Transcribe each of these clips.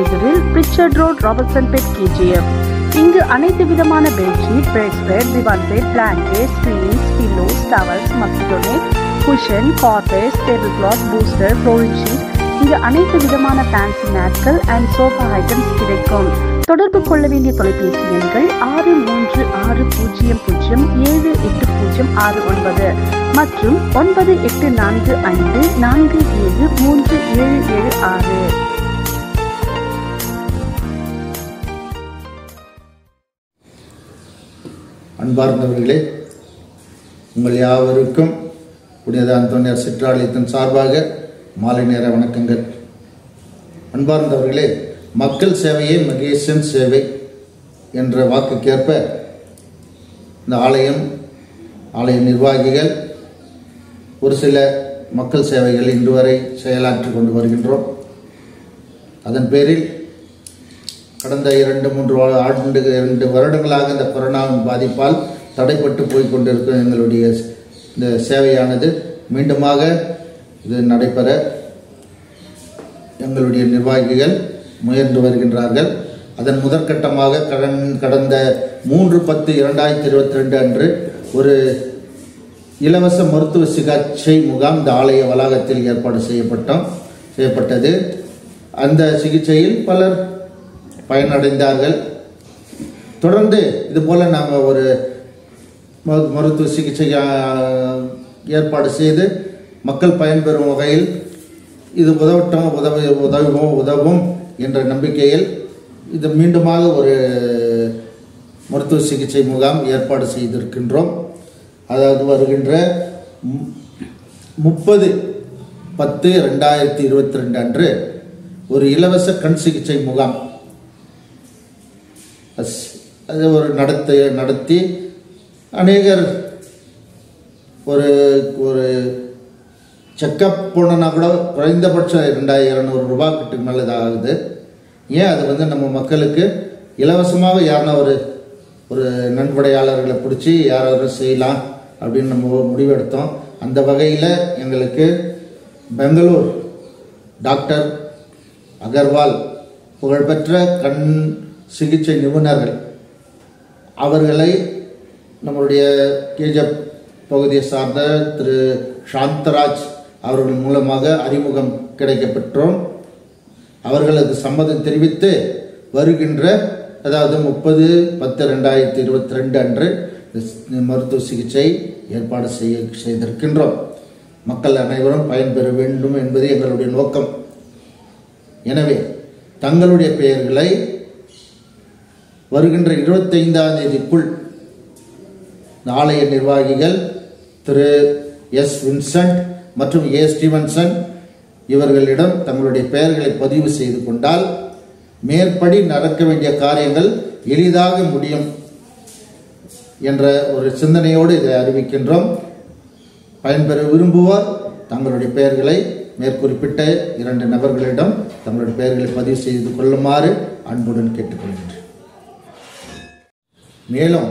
எதிரில் Pritchard road Robertson bed KGF இங்கு அனைத்து விதமான bedsheet bed divan bed blanket screens pillows towels mosquito cushion carpets table cloth booster flooring sheet இங்கு அனைத்து விதமான ஃபேன்சி நாட்கள் அண்ட் சோஃபா ஐட்டம்ஸ் கிடைக்கும். தொடர்பு கொள்ள வேண்டிய தொலைபேசி எண்கள் ஆறு மூன்று ஆறு பூஜ்ஜியம் பூஜ்ஜியம் ஏழு எட்டு பூஜ்ஜியம் ஆறு ஒன்பது மற்றும் ஒன்பது எட்டு நான்கு ஐந்து நான்கு ஏழு மூன்று ஏழு ஏழு ஆறு. அன்பார்ந்தவர்களே உங்கள் யாவருக்கும் புனித அந்தோனியார் சிற்றாலயத்தின் சார்பாக மாலை நேர வணக்கங்கள். அன்பார்ந்தவர்களே மக்கள் சேவையே மகேசன் சேவை என்ற வாக்குக்கேற்ப இந்த ஆலயம் ஆலய நிர்வாகிகள் ஒரு சில மக்கள் சேவைகள் இன்று வரை செயலாற்றி கொண்டு வருகின்றோம். அதன் பேரில் கடந்த இரண்டு மூன்று ஆண்டு இரண்டு வருடங்களாக இந்த கொரோனாவின் பாதிப்பால் தடைப்பட்டு போய் கொண்டிருக்கும் எங்களுடைய இந்த சேவையானது மீண்டுமாக இது நடைபெற எங்களுடைய நிர்வாகிகள் முயன்று வருகின்றார்கள். அதன் முதற்கட்டமாக கடன் கடந்த மூன்று பத்து இரண்டாயிரத்தி இருபத்தி ரெண்டு அன்று ஒரு இலவச மருத்துவ சிகிச்சை முகாம் இந்த ஆலய வளாகத்தில் ஏற்பாடு செய்யப்பட்டோம் செய்யப்பட்டது. அந்த சிகிச்சையில் பலர் பயனடைந்தார்கள். தொடர்ந்து இது போல நாங்கள் ஒரு மரு- மருத்துவ சிகிச்சை ஏற்பாடு செய்து மக்கள் பயன்பெறும் வகையில் இது உதவட்டும் உதவி உதவும் உதவும் என்ற நம்பிக்கையில் இது மீண்டுமாக ஒரு மருத்துவ சிகிச்சை முகாம் ஏற்பாடு செய்திருக்கின்றோம். அதாவது வருகின்ற மு- முப்பது பத்து ரெண்டாயிரத்தி இருபத்தி ரெண்டு அன்று ஒரு இலவச கண் சிகிச்சை முகாம் அது ஒரு நடத்த நடத்தி அநேகர் ஒரு ஒரு செக்கப் போனோன்னா கூட குறைந்தபட்சம் ரெண்டாயிரம் இரநூறு ரூபா கிட்ட மேலே ஆகுது ஏன் அது வந்து நம்ம மக்களுக்கு இலவசமாக யாருன்னா ஒரு ஒரு நன்கொடையாளர்களை பிடிச்சி யாராவது செய்யலாம் அப்படின்னு நம்ம முடிவெடுத்தோம். அந்த வகையில் எங்களுக்கு பெங்களூர் டாக்டர் அகர்வால் புகழ்பெற்ற கண் சிகிச்சை நிபுணர்கள். அவர்களை நம்மளுடைய கேஜப் பகுதியை சார்ந்த திரு சாந்தராஜ் அவர்கள் மூலமாக அறிமுகம் கிடைக்கப்பெற்றோம். அவர்களது சம்மதம் தெரிவித்து வருகின்ற அதாவது முப்பது பத்து ரெண்டாயிரத்தி இருபத்தி ரெண்டு அன்று மருத்துவ சிகிச்சை ஏற்பாடு செய்ய செய்திருக்கின்றோம். மக்கள் அனைவரும் பயன்பெற வேண்டும் என்பது எங்களுடைய நோக்கம். எனவே தங்களுடைய பெயர்களை வருகின்ற இருபத்தைந்தாம் தேதிக்குள் ஆலய நிர்வாகிகள் திரு எஸ் வின்சன்ட் மற்றும் ஏ ஸ்டீவன்சன் இவர்களிடம் தங்களுடைய பெயர்களை பதிவு செய்து கொண்டால் மேற்படி நடக்க வேண்டிய காரியங்கள் எளிதாக முடியும் என்ற ஒரு சிந்தனையோடு இதை அறிவிக்கின்றோம். பயன்பெற விரும்புவோர் தங்களுடைய பெயர்களை மேற்குறிப்பிட்ட இரண்டு நபர்களிடம் தங்களுடைய பெயர்களை பதிவு செய்து கொள்ளுமாறு அன்புடன் கேட்டுக்கொள்கின்றேன். மேலும்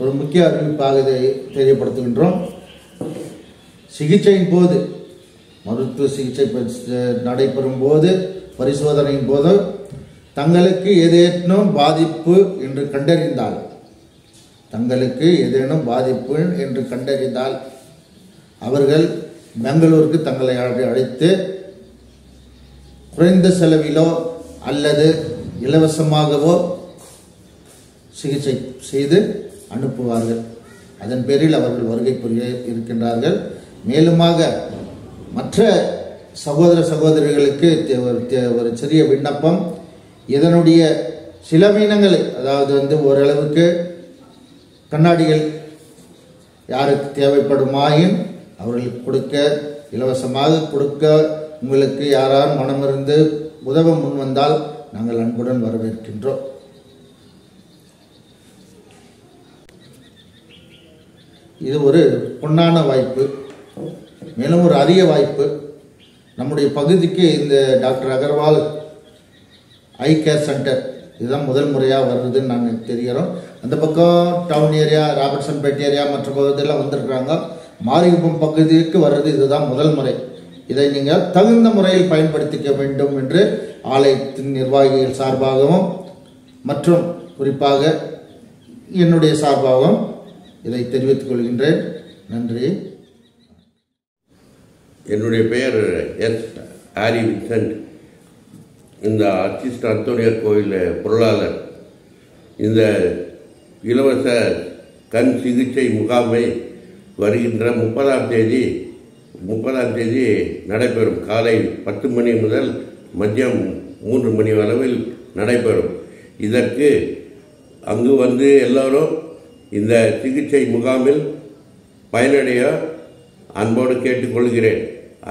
ஒரு முக்கிய அறிவிப்பாக இதை தெரியப்படுத்துகின்றோம். சிகிச்சையின் போது மருத்துவ சிகிச்சை நடைபெறும் போது பரிசோதனையின் போது தங்களுக்கு ஏதேனும் பாதிப்பு என்று கண்டறிந்தால் தங்களுக்கு ஏதேனும் பாதிப்பு என்று கண்டறிந்தால் அவர்கள் பெங்களூருக்கு தங்களை அழைத்து குறைந்த செலவிலோ அல்லது இலவசமாகவோ சிகிச்சை செய்து அனுப்புவார்கள். அதன் பேரில் அவர்கள் வருகை புரிய இருக்கின்றார்கள். மேலுமாக மற்ற சகோதர சகோதரிகளுக்கு ஒரு தே- ஒரு சிறிய விண்ணப்பம். இதனுடைய சில மீனங்களை அதாவது வந்து ஓரளவுக்கு கண்ணாடிகள் யாருக்கு தேவைப்படுமாயின் அவர்களுக்கு கொடுக்க இலவசமாக கொடுக்க உங்களுக்கு யாரார் மனமிருந்து உதவ முன் வந்தால் நாங்கள் அன்புடன் வரவேற்கின்றோம். இது ஒரு பொன்னான வாய்ப்பு மேலும் ஒரு அரிய வாய்ப்பு. நம்முடைய பகுதிக்கு இந்த doctor Agarwal eye care centre இதுதான் முதல் முறையாக வருதுன்னு நாங்கள் தெரிகிறோம். அந்த பக்கம் டவுன் ஏரியா ராபர்ட்சன்பேட் ஏரியா மற்ற பகுதியெல்லாம் வந்திருக்கிறாங்க. மாரிகுப்பம் பகுதிக்கு வர்றது இதுதான் முதல் முறை. இதை நீங்கள் தகுந்த முறையில் பயன்படுத்திக்க வேண்டும் என்று ஆலயத்தின் நிர்வாகிகள் சார்பாகவும் மற்றும் குறிப்பாக என்னுடைய சார்பாகவும் இதை தெரிவித்துக் கொள்கின்றேன். நன்றி. என்னுடைய பெயர் எஸ். ஆரி வின்சென்ட். இந்த ஆர்டிஸ்ட் அந்தோனியர் கோயில் பொருளாளர். இந்த இலவச கண் சிகிச்சை முகாமை வருகின்ற முப்பதாம் தேதி முப்பதாம் தேதி நடைபெறும். காலை பத்து மணி முதல் மதியம் மூன்று மணி அளவில் நடைபெறும். இதற்கு அங்கு வந்து எல்லோரும் இந்த சிகிச்சை முகாமில் பயனடைய அன்போடு கேட்டுக்கொள்கிறேன்.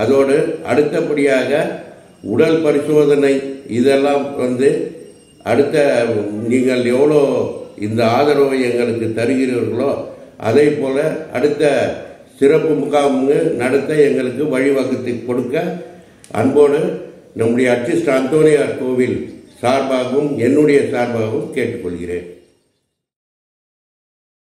அதோடு அடுத்தபடியாக உடல் பரிசோதனை இதெல்லாம் வந்து அடுத்த நீங்கள் எவ்வளோ இந்த ஆதரவை எங்களுக்கு தருகிறீர்களோ அதே போல் அடுத்த சிறப்பு முகாமுங்க நடத்த எங்களுக்கு வழிவகுத்து கொடுக்க அன்போடு நம்முடைய அர்ச்சிஸ்ட் அந்தோனியார் கோவில் சார்பாகவும் என்னுடைய சார்பாகவும் கேட்டுக்கொள்கிறேன்.